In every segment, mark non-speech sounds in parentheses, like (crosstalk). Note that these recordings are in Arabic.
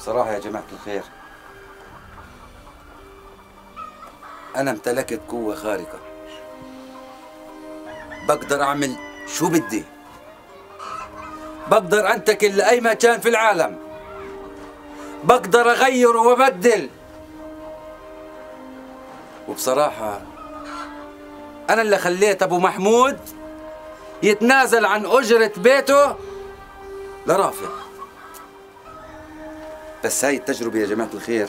بصراحة يا جماعة الخير أنا امتلكت قوة خارقة. بقدر أعمل شو بدي. بقدر أنتقل لأي مكان في العالم. بقدر أغير وأبدل. وبصراحة أنا اللي خليت أبو محمود يتنازل عن أجرة بيته لرافع بس هاي التجربة يا جماعة الخير.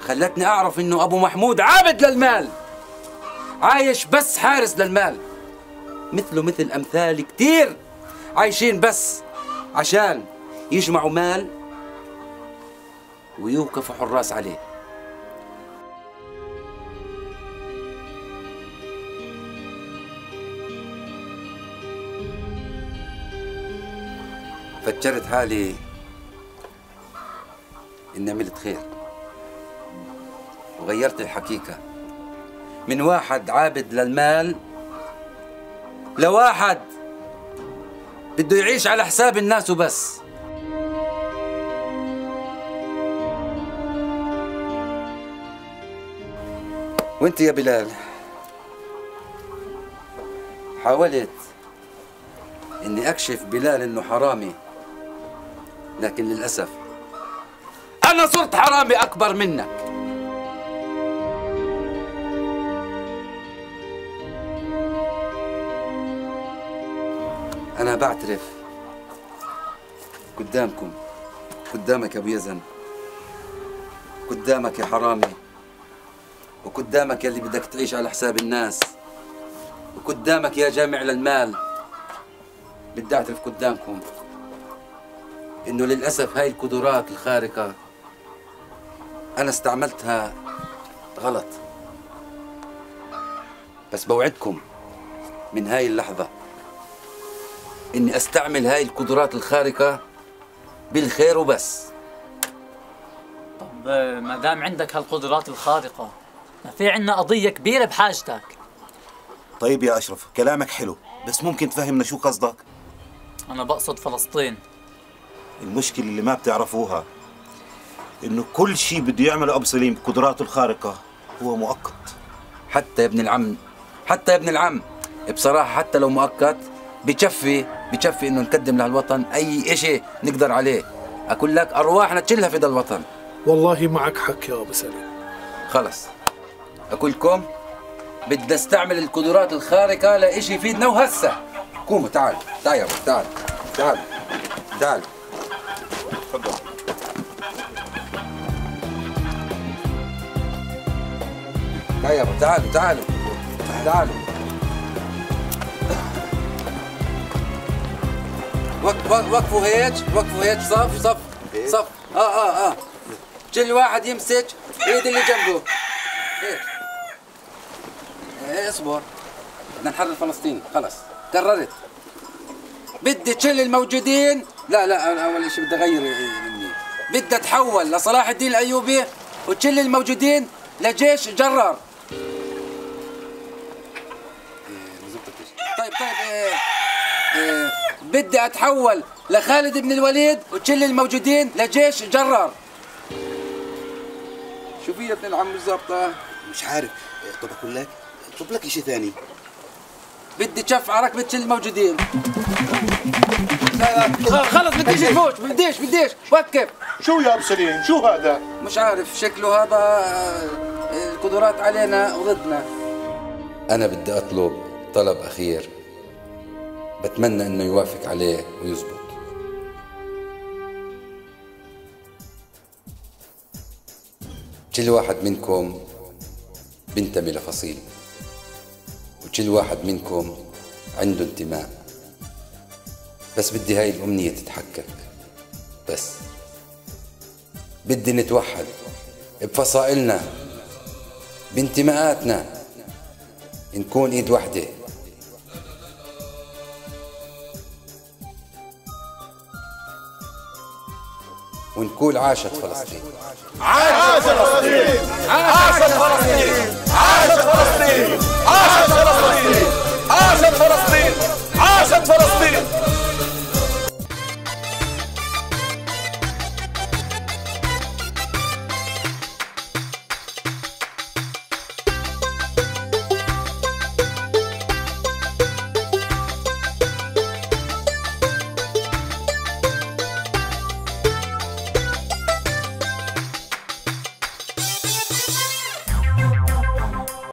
خلتني أعرف إنه أبو محمود عابد للمال. عايش بس حارس للمال. مثله مثل أمثالي كتير عايشين بس عشان يجمعوا مال ويوقفوا حراس عليه. فكرت حالي إني عملت خير. وغيرت الحقيقة. من واحد عابد للمال لواحد بده يعيش على حساب الناس وبس. وأنت يا بلال حاولت إني أكشف بلال إنه حرامي لكن للأسف أنا صرت حرامي أكبر منك. أنا بعترف قدامكم قدامك يا أبو يزن. قدامك يا حرامي. وقدامك يلي بدك تعيش على حساب الناس. وقدامك يا جامع للمال. بدي أعترف قدامكم إنه للأسف هاي القدرات الخارقة أنا استعملتها غلط. بس بوعدكم من هاي اللحظة إني أستعمل هاي القدرات الخارقة بالخير وبس. طب ما دام عندك هالقدرات الخارقة ما في عنا قضية كبيرة بحاجتك. طيب يا أشرف كلامك حلو بس ممكن تفهمنا شو قصدك؟ أنا بقصد فلسطين. المشكلة اللي ما بتعرفوها. إنه كل شيء بده يعمله أبو سليم بقدراته الخارقة هو مؤقت. حتى يا ابن العم حتى يا ابن العم. بصراحة حتى لو مؤقت بكفي بكفي إنه نقدم لهالوطن أي إشي نقدر عليه. أقول لك ارواحنا تشلها في ذا الوطن. والله معك حق يا أبو سليم. خلص. أقول لكم بدي استعمل القدرات الخارقة لإشي يفيدنا. وهسه قوموا تعال تعال يا أبو تعال تعال تعال تفضل تعال يا ابو تعالوا تعالوا. تعالوا. وق- وق- وقفوا هيك وقفوا هيك صف صف صف. آه آه آه. كل واحد يمسك ايد اللي جنبه. هيك. إيه اصبر. بدنا نحرر فلسطين. خلص. قررت بدي كل الموجودين. لا لا أول شيء بدي أغير مني. بدي أتحول لصلاح الدين الأيوبي وكل الموجودين لجيش جرار (laughs) بدي أتحول لخالد بن الوليد وكل الموجودين لجيش جرار شو في يا ابن العم بالضبط؟ مش عارف. طب أقول لك. طب لك شيء ثاني. بدي كف على ركبة كل الموجودين خلص بديش تفوت بديش بديش. وقف شو يا أبو سليم؟ شو هذا؟ مش عارف. شكله هذا آه، القدرات علينا وضدنا. أنا بدي أطلب طلب أخير. بتمنى إنه يوافق عليه ويزبط. كل واحد منكم بنتمي لفصيل وكل واحد منكم عنده انتماء. بس بدي هاي الأمنية تتحقق. بس بدي نتوحد بفصائلنا بانتماءاتنا. نكون إيد وحدة. ونقول عاشت فلسطين. عاشت فلسطين. عاشت فلسطين.